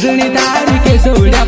J'ai unité à que.